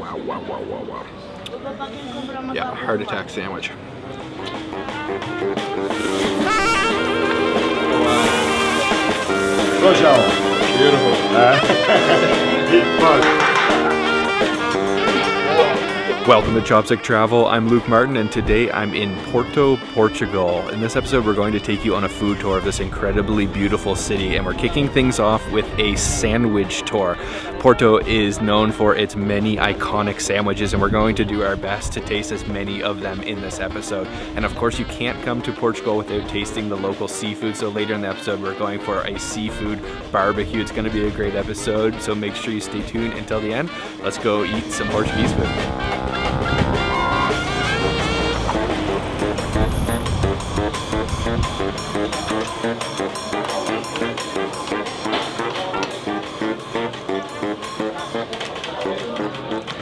Wow, wow, wow, wow, wow. Yeah, heart attack sandwich. Proszę. Beautiful. Big. Welcome to Chopstick Travel. I'm Luke Martin, and today I'm in Porto, Portugal. In this episode, we're going to take you on a food tour of this incredibly beautiful city, and we're kicking things off with a sandwich tour. Porto is known for its many iconic sandwiches, and we're going to do our best to taste as many of them in this episode. And of course, you can't come to Portugal without tasting the local seafood, so later in the episode, we're going for a seafood barbecue. It's going to be a great episode, so make sure you stay tuned until the end. Let's go eat some Portuguese food.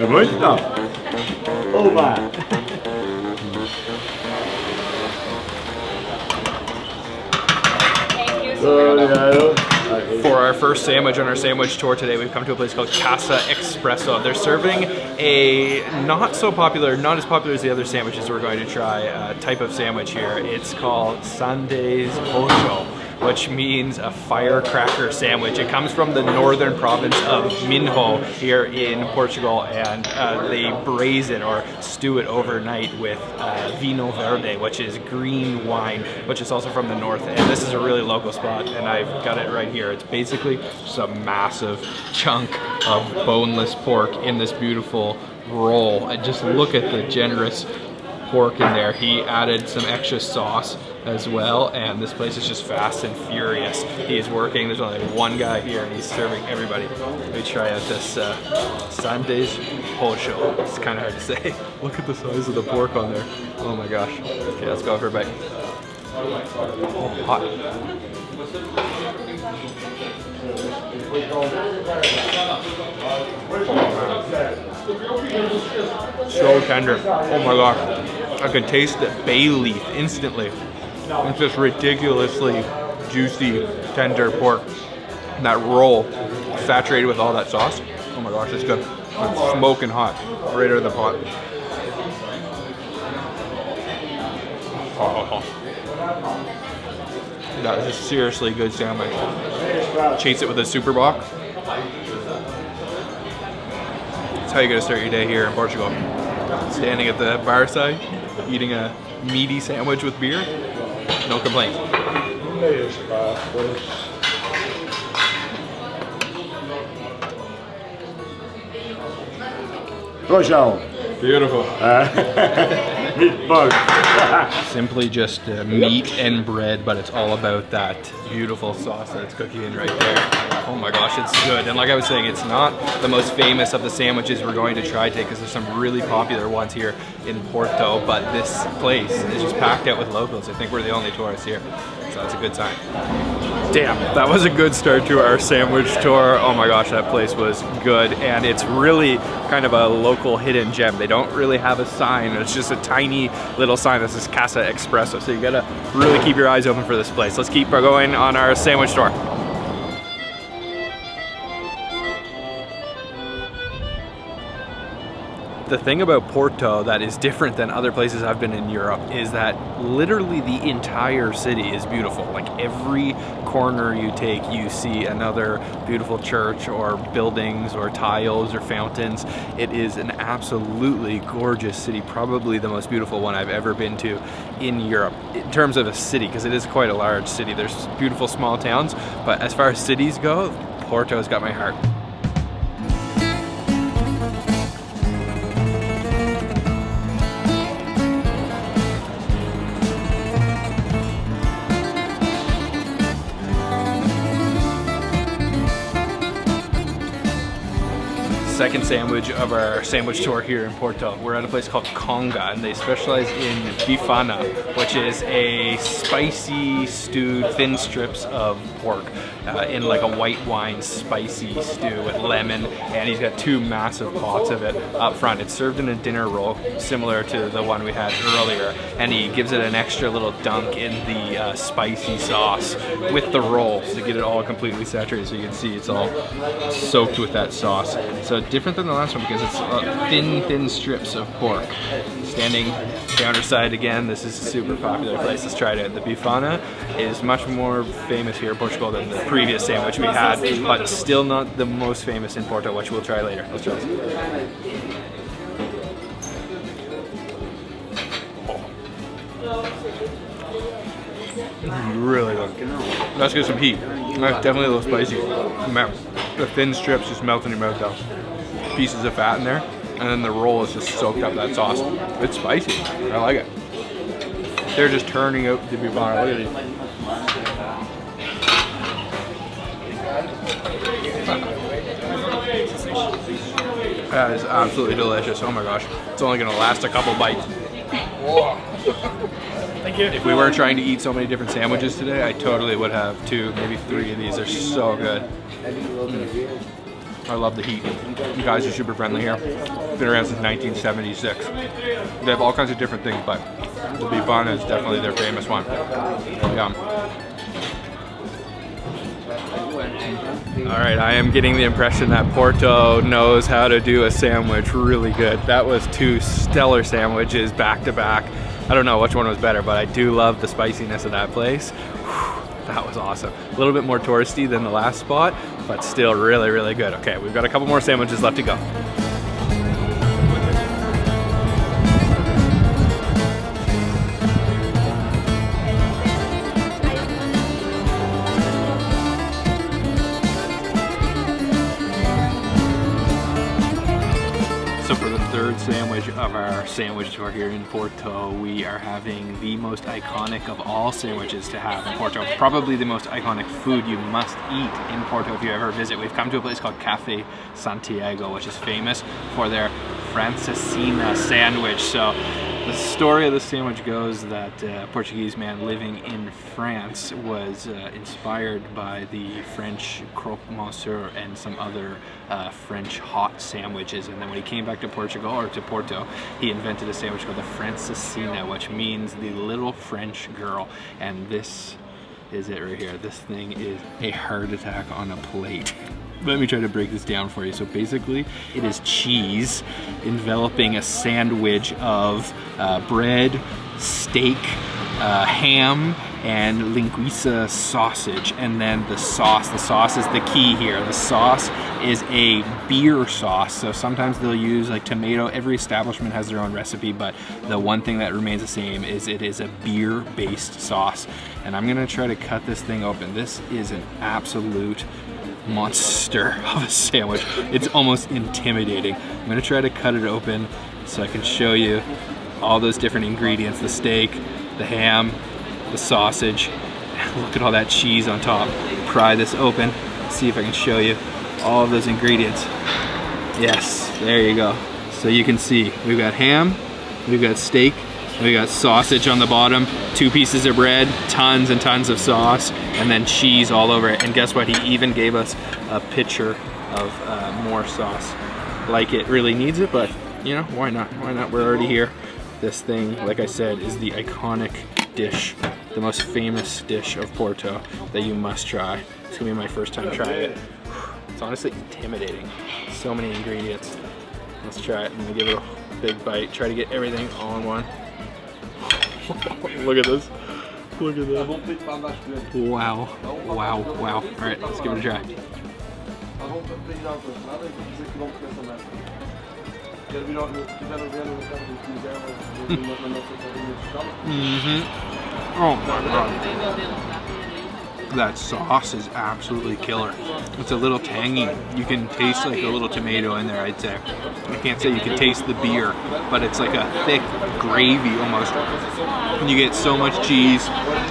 É muito não. Oba. Obrigado. For our first sandwich on our sandwich tour today, we've come to a place called Casa Expresso. They're serving a not so popular, not as popular as the other sandwiches we're going to try, uh, type of sandwich here. It's called Sandes Pocho, which means a firecracker sandwich. It comes from the northern province of Minho here in Portugal, and uh, they braise it or stew it overnight with uh, vino verde, which is green wine, which is also from the north. And this is a really local spot, and I've got it right here. It's basically just a massive chunk of boneless pork in this beautiful roll. And just look at the generous pork in there. He added some extra sauce as well, and this place is just fast and furious. He is working. There's only one guy here, and he's serving everybody. Let me try out this uh, Pocho. It's kind of hard to say. Look at the size of the pork on there. Oh my gosh. Okay, let's go for a bite. Oh, hot. So tender. Oh my gosh. I could taste the bay leaf instantly. It's just ridiculously juicy, tender pork. That roll, saturated with all that sauce. Oh my gosh, it's good. It's smoking hot, right out of the pot. Oh. That is a seriously good sandwich. Chase it with a Super Bock. That's how you gotta start your day here in Portugal. Standing at the bar side, eating a meaty sandwich with beer. No complaints. Proszę. Beautiful. Big bug. Simply just uh, meat and bread, but it's all about that beautiful sauce that it's cooking in right there. Oh my gosh, it's good. And like I was saying, it's not the most famous of the sandwiches we're going to try today because there's some really popular ones here in Porto, but this place is just packed out with locals. I think we're the only tourists here, so that's a good sign. Damn, that was a good start to our sandwich tour. Oh my gosh, that place was good. And it's really kind of a local hidden gem. They don't really have a sign. It's just a tiny little sign that says Casa Expresso. So you gotta really keep your eyes open for this place. Let's keep going on our sandwich tour. The thing about Porto that is different than other places I've been in Europe is that literally the entire city is beautiful. Like every corner you take, you see another beautiful church or buildings or tiles or fountains. It is an absolutely gorgeous city, probably the most beautiful one I've ever been to in Europe in terms of a city, because it is quite a large city. There's beautiful small towns, but as far as cities go, Porto's got my heart. Second sandwich of our sandwich tour here in Porto. We're at a place called Conga and they specialize in bifana, which is a spicy stewed thin strips of pork uh, in like a white wine spicy stew with lemon and he's got two massive pots of it up front. It's served in a dinner roll similar to the one we had earlier and he gives it an extra little dunk in the uh, spicy sauce with the roll to get it all completely saturated so you can see it's all soaked with that sauce. So different than the last one because it's uh, thin, thin strips of pork. Standing counter side again, this is a super popular place. Let's try it. The bifana is much more famous here in Portugal than the previous sandwich we had, but still not the most famous in Porto, which we'll try later. Let's try this. Really good. Let's get some heat. That's definitely a little spicy. The thin strips just melt in your mouth though. Pieces of fat in there, and then the roll is just soaked up that sauce. It's spicy. I like it. They're just turning out the bifana. Look at these. That is absolutely delicious. Oh my gosh. It's only gonna last a couple bites. Thank you. If we weren't trying to eat so many different sandwiches today, I totally would have two, maybe three of these. They're so good. Mm. I love the heat. You guys are super friendly here. Been around since 1976. They have all kinds of different things, but the bifana is definitely their famous one. Yum. All right, I am getting the impression that Porto knows how to do a sandwich really good. That was two stellar sandwiches back to back. I don't know which one was better, but I do love the spiciness of that place. That was awesome. A little bit more touristy than the last spot, but still really, really good. Okay, we've got a couple more sandwiches left to go. Sandwich of our sandwich tour here in Porto, we are having the most iconic of all sandwiches to have in Porto. Probably the most iconic food you must eat in Porto if you ever visit. We've come to a place called Cafe Santiago, which is famous for their Francesinha sandwich. So the story of the sandwich goes that a Portuguese man living in France was uh, inspired by the French croque monsieur and some other uh, French hot sandwiches. And then when he came back to Portugal or to Porto, he invented a sandwich called the Francesinha, which means the little French girl. And this is it right here. This thing is a heart attack on a plate. Let me try to break this down for you. So basically, it is cheese enveloping a sandwich of uh, bread, steak, uh, ham, and linguiça sausage. And then the sauce, the sauce is the key here. The sauce is a beer sauce. So sometimes they'll use like tomato. Every establishment has their own recipe, but the one thing that remains the same is it is a beer-based sauce. And I'm gonna try to cut this thing open. This is an absolute monster of a sandwich. It's almost intimidating. I'm gonna try to cut it open so I can show you all those different ingredients, the steak, the ham, the sausage. Look at all that cheese on top. Pry this open, see if I can show you all of those ingredients. Yes, there you go. So you can see, we've got ham, we've got steak, we got sausage on the bottom, two pieces of bread, tons and tons of sauce, and then cheese all over it. And guess what? He even gave us a pitcher of uh, more sauce. Like it really needs it, but you know, why not? Why not? We're already here. This thing, like I said, is the iconic dish, the most famous dish of Porto that you must try. It's gonna be my first time trying it. It's honestly intimidating. So many ingredients. Let's try it. I'm gonna give it a big bite. Try to get everything all in one. Look at this. Look at that. Wow. Wow. Wow. All right, let's give it a try. Mm-hmm. Oh my god. That sauce is absolutely killer. It's a little tangy. You can taste like a little tomato in there, I'd say. I can't say you can taste the beer, but it's like a thick gravy almost. And you get so much cheese,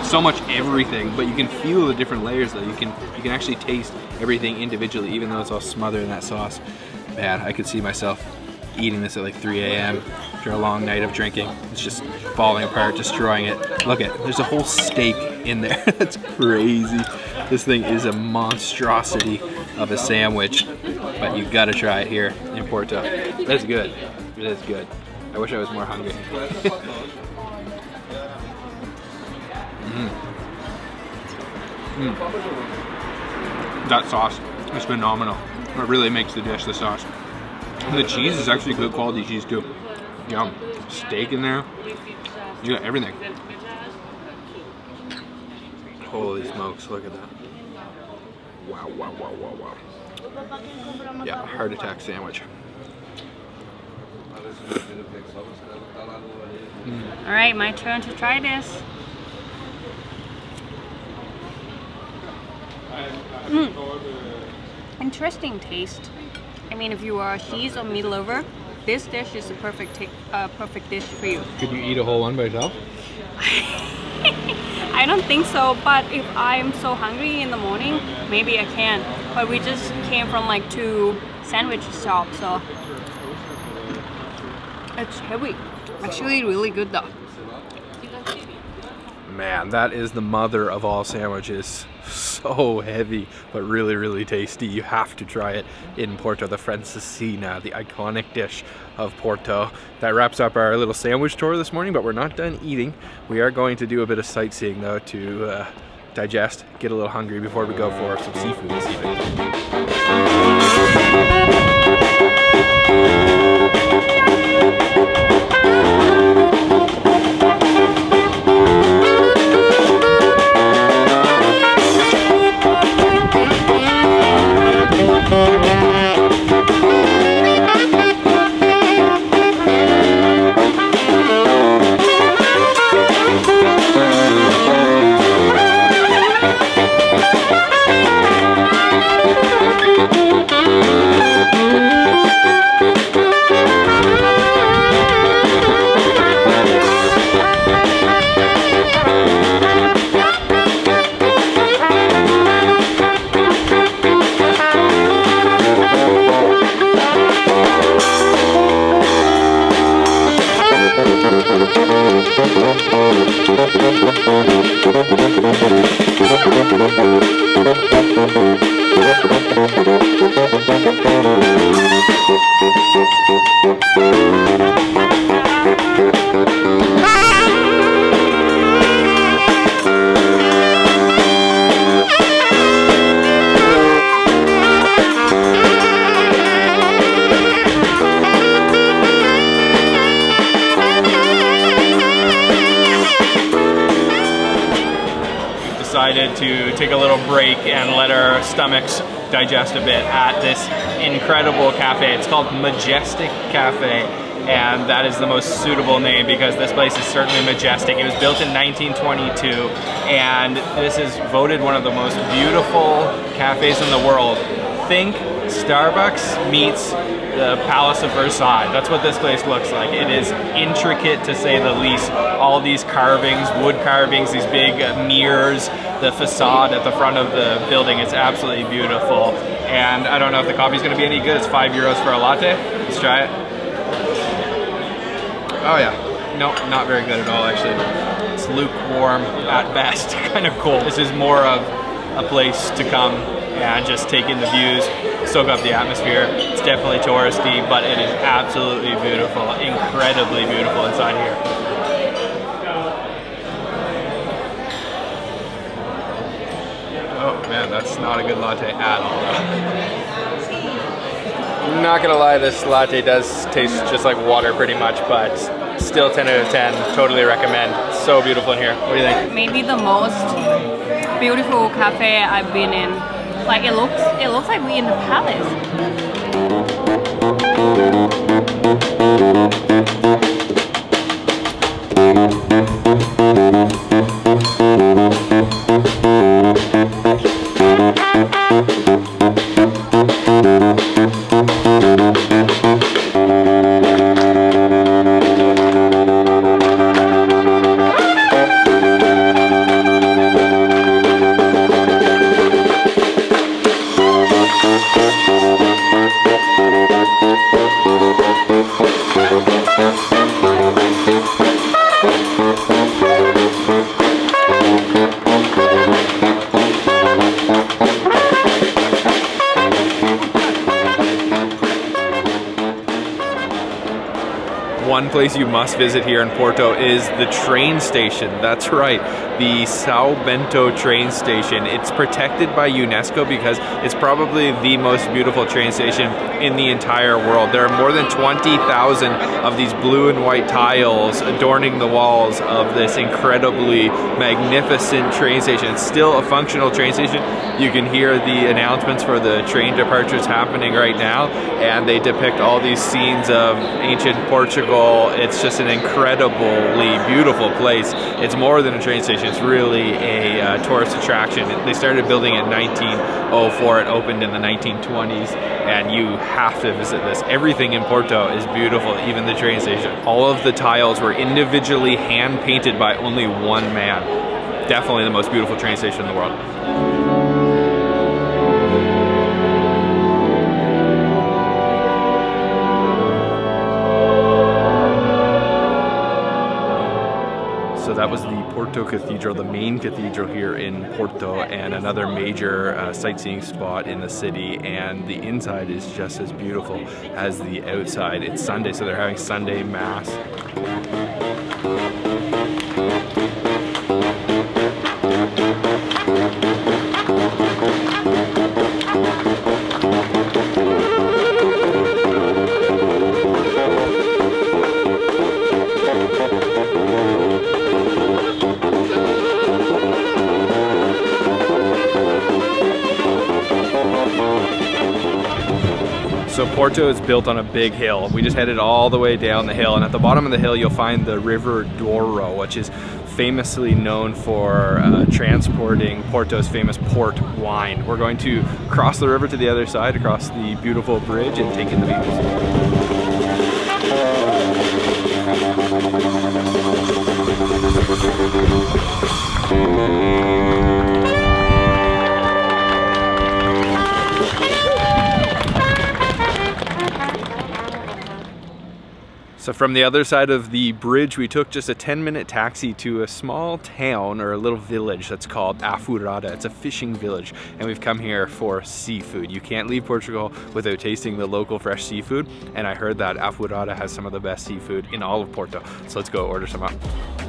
so much everything, but you can feel the different layers though. You can you can actually taste everything individually, even though it's all smothered in that sauce. Man, I could see myself eating this at like 3 a.m. after a long night of drinking. It's just falling apart, destroying it. Look at, there's a whole steak in there. That's crazy. This thing is a monstrosity of a sandwich, but you gotta try it here in Porto. That's good. It is good. I wish I was more hungry. mm. Mm. That sauce is phenomenal. It really makes the dish, the sauce. The cheese is actually good quality cheese too. Yum. Steak in there. You got everything. Holy smokes, look at that. Wow, wow, wow, wow, wow. Yeah, heart attack sandwich. All right, my turn to try this. Mm. Interesting taste. I mean, if you are a cheese or meat lover, this dish is a perfect ta- uh, perfect dish for you. Could you eat a whole one by yourself? I don't think so, but if I'm so hungry in the morning, maybe I can. But we just came from like two sandwich shops, so it's heavy. Actually, really good though. Man, that is the mother of all sandwiches. So heavy, but really, really tasty. You have to try it in Porto, the Francesinha, the iconic dish of Porto. That wraps up our little sandwich tour this morning, but we're not done eating. We are going to do a bit of sightseeing though to uh, digest, get a little hungry before we go for some seafood this evening. Stomachs digest a bit at this incredible cafe. It's called Majestic Cafe and that is the most suitable name because this place is certainly majestic. It was built in 1922 and this is voted one of the most beautiful cafes in the world. Think Starbucks meets the Palace of Versailles. That's what this place looks like. It is intricate to say the least. All these carvings, wood carvings, these big mirrors, the facade at the front of the building is absolutely beautiful. And I don't know if the coffee's gonna be any good. It's five euros for a latte. Let's try it. Oh yeah. No, not very good at all actually. It's lukewarm at best, kind of cool. This is more of a place to come and just take in the views, soak up the atmosphere. It's definitely touristy, but it is absolutely beautiful, incredibly beautiful inside here. Oh man, that's not a good latte at all. Not gonna lie, this latte does taste just like water pretty much, but still 10 out of 10. Totally recommend. So beautiful in here. What do you think? Maybe the most beautiful cafe I've been in. Like it looks, it looks like we in the palace. Place you must visit here in Porto is the train station. That's right, the Sao Bento train station. It's protected by UNESCO because it's probably the most beautiful train station in the entire world. There are more than 20,000 of these blue and white tiles adorning the walls of this incredibly magnificent train station. It's still a functional train station. You can hear the announcements for the train departures happening right now and they depict all these scenes of ancient Portugal. It's just an incredibly beautiful place. It's more than a train station, it's really a uh, tourist attraction. They started building it in 1904, it opened in the 1920s, and you have to visit this. Everything in Porto is beautiful, even the train station. All of the tiles were individually hand painted by only one man. Definitely the most beautiful train station in the world. So that was the Porto Cathedral, the main cathedral here in Porto, and another major uh, sightseeing spot in the city. And the inside is just as beautiful as the outside. It's Sunday, so they're having Sunday Mass. So Porto is built on a big hill. We just headed all the way down the hill and at the bottom of the hill you'll find the River Douro, which is famously known for uh, transporting Porto's famous port wine. We're going to cross the river to the other side, across the beautiful bridge and take in the views. So from the other side of the bridge, we took just a 10 minute taxi to a small town or a little village that's called Afurada. It's a fishing village and we've come here for seafood. You can't leave Portugal without tasting the local fresh seafood and I heard that Afurada has some of the best seafood in all of Porto. So let's go order some up.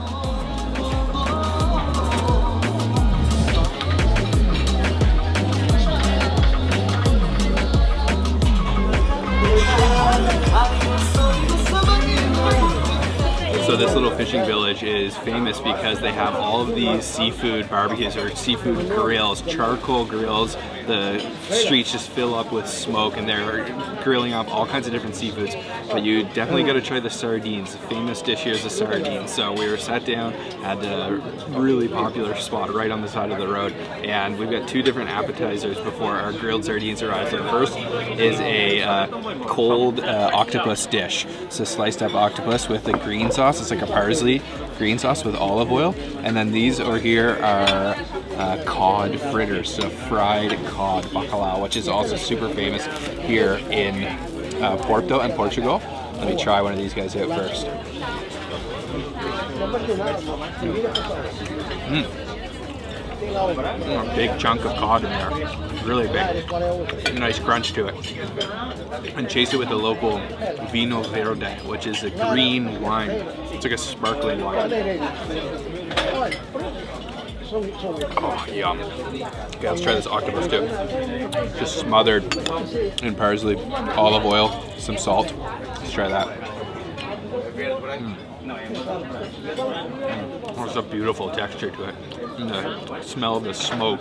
So this little fishing village is famous because they have all of these seafood barbecues or seafood grills, charcoal grills. The streets just fill up with smoke and they're grilling up all kinds of different seafoods. But you definitely got to try the sardines. The famous dish here is the sardines. So we were sat down at a really popular spot right on the side of the road and we've got two different appetizers before our grilled sardines arrive. So the first is a uh, cold uh, octopus dish. So sliced up octopus with a green sauce. It's like a parsley green sauce with olive oil. And then these over here are uh, cod fritters, so fried cod bacalhau, which is also super famous here in uh, Porto and Portugal. Let me try one of these guys out first. Mm. Mm, a big chunk of cod in there, really big. Nice crunch to it. And chase it with the local Vino Verde, which is a green wine. It's like a sparkling wine. Oh, yum. Okay, let's try this octopus too. Just smothered in parsley, olive oil, some salt. Let's try that. Mm. There's a beautiful texture to it. And the smell of the smoke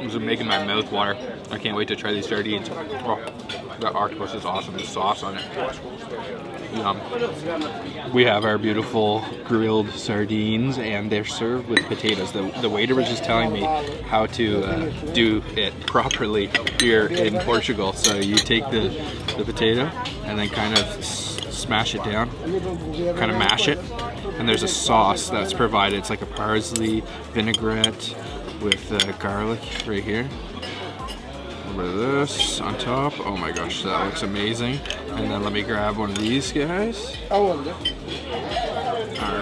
is making my mouth water. I can't wait to try these sardines. Oh, that octopus is awesome. The sauce on it. Yum. We have our beautiful grilled sardines and they're served with potatoes. The, the waiter was just telling me how to uh, do it properly here in Portugal. So you take the, the potato and then kind of smash it down, kind of mash it, and there's a sauce that's provided. It's like a parsley vinaigrette with uh, garlic right here. A little bit of this on top. Oh my gosh, that looks amazing. And then let me grab one of these guys. All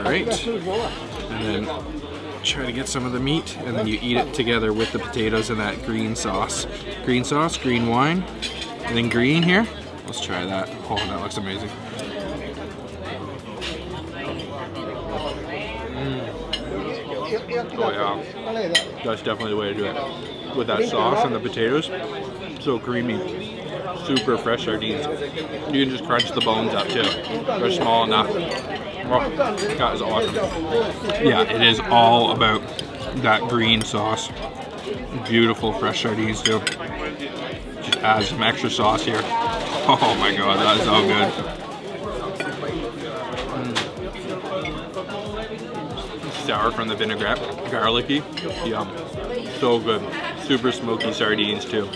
right. And then try to get some of the meat, and then you eat it together with the potatoes and that green sauce. Green sauce, green wine, and then green here. Let's try that. Oh, that looks amazing. Oh yeah, that's definitely the way to do it. With that sauce and the potatoes, so creamy. Super fresh sardines. You can just crunch the bones up too. They're small enough. Oh, that is awesome. Yeah, it is all about that green sauce. Beautiful fresh sardines too. Just add some extra sauce here. Oh my god, that is so good. Sour from the vinaigrette, garlicky, yum. So good. Super smoky sardines too.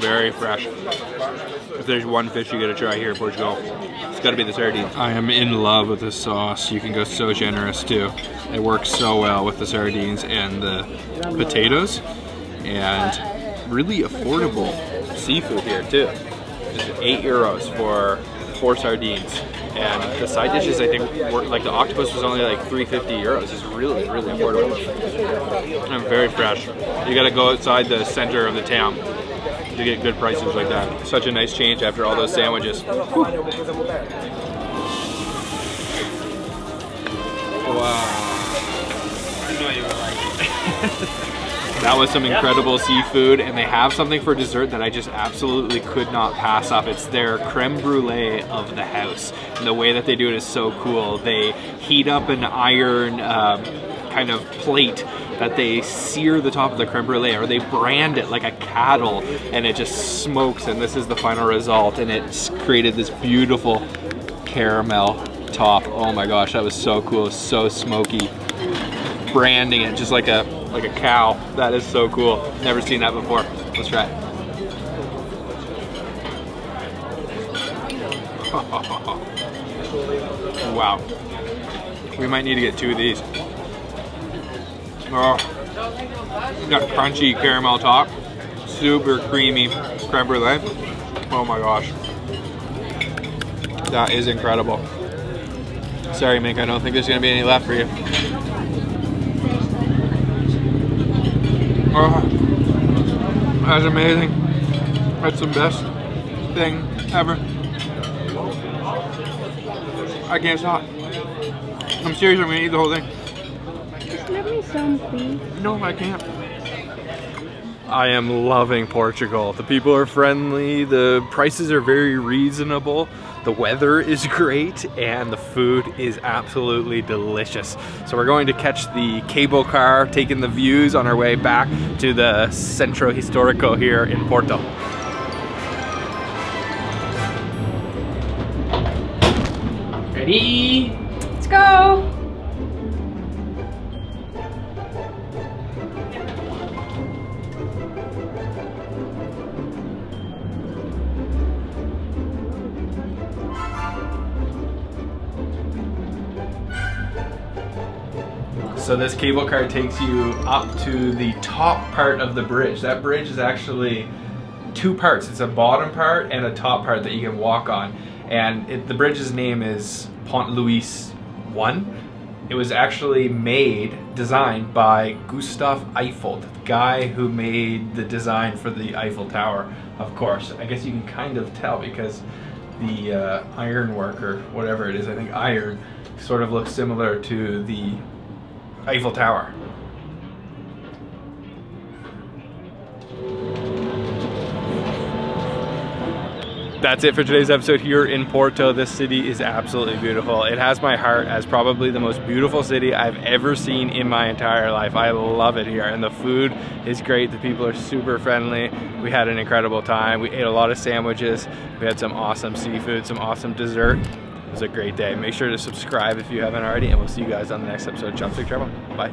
Very fresh. If there's one fish you gotta try here in Portugal, it's gotta be the sardines. I am in love with this sauce. You can go so generous too. It works so well with the sardines and the potatoes. And really affordable seafood here too. Just eight euros for four sardines. And the side dishes, I think, were like the octopus was only like 350 euros. It's really, really affordable. And very fresh. You gotta go outside the center of the town to get good prices like that. Such a nice change after all those sandwiches. Whew. Wow. That was some incredible seafood, and they have something for dessert that I just absolutely could not pass up. It's their creme brulee of the house. And the way that they do it is so cool. They heat up an iron um, kind of plate that they sear the top of the creme brulee, or they brand it like a cattle, and it just smokes, and this is the final result. And it's created this beautiful caramel top. Oh my gosh, that was so cool, so smoky. Branding it just like a like a cow. That is so cool. Never seen that before. Let's try it. wow. We might need to get two of these. Oh, got crunchy caramel top, super creamy creme brulee. Oh my gosh. That is incredible. Sorry, Mink, I don't think there's gonna be any left for you. Uh, oh, that's amazing. That's the best thing ever. I can't stop. I'm serious, I'm gonna eat the whole thing. Just let me some, please. No, I can't. I am loving Portugal. The people are friendly, the prices are very reasonable, the weather is great, and the food is absolutely delicious. So we're going to catch the cable car, taking the views on our way back to the Centro Histórico here in Porto. Ready? Let's go. So this cable car takes you up to the top part of the bridge. That bridge is actually two parts. It's a bottom part and a top part that you can walk on. And it, the bridge's name is Pont Louis I. It was actually made, designed by Gustave Eiffel, the guy who made the design for the Eiffel Tower, of course. I guess you can kind of tell because the uh, ironwork or whatever it is, I think iron, sort of looks similar to the Eiffel Tower. That's it for today's episode here in Porto. This city is absolutely beautiful. It has my heart as probably the most beautiful city I've ever seen in my entire life. I love it here and the food is great. The people are super friendly. We had an incredible time. We ate a lot of sandwiches. We had some awesome seafood, some awesome dessert. It was a great day. Make sure to subscribe if you haven't already and we'll see you guys on the next episode of Chopstick Travel. Bye.